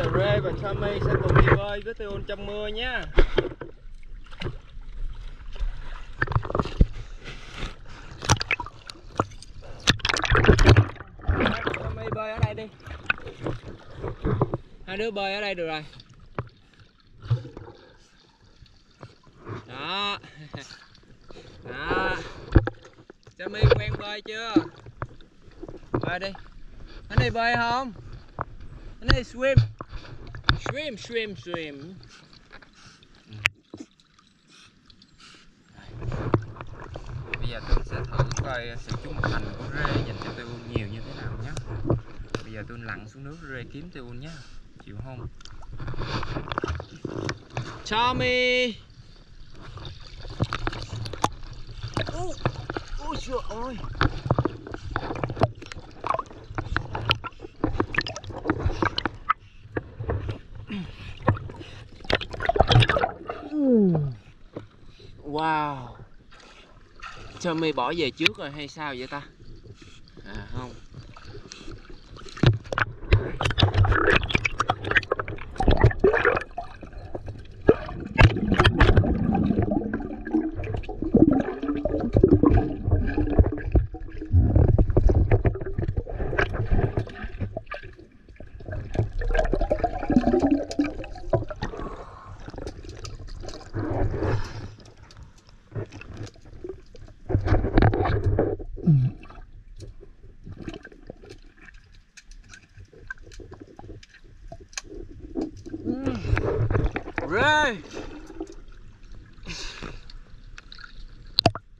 giờ Ray và Sammy sẽ cùng đi bơi với Tion trong mưa nha. Sammy bơi ở đây đi. Hai đứa bơi ở đây được rồi. Đó. Đó. Sammy quen bơi chưa? Bơi đi. Anh đi bơi không? Anh đi swim. Swim, swim, swim. Bây giờ tôi sẽ thử coi sự trung thành của Rê dành cho Tiêu nhiều như thế nào nhé. Bây giờ tôi lặn xuống nước Rê kiếm Tiêu nhé. Chịu không? Tommy. Ôi, ôi trời ơi. Wow. Tommy bỏ về trước rồi hay sao vậy ta? À không. Ray.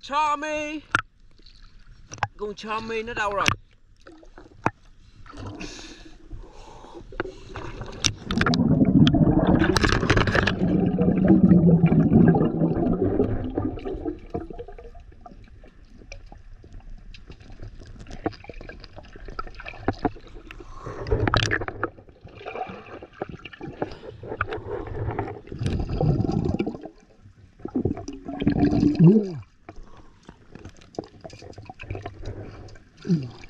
Tommy Con Tommy nó đâu rồi? Mm. Mm.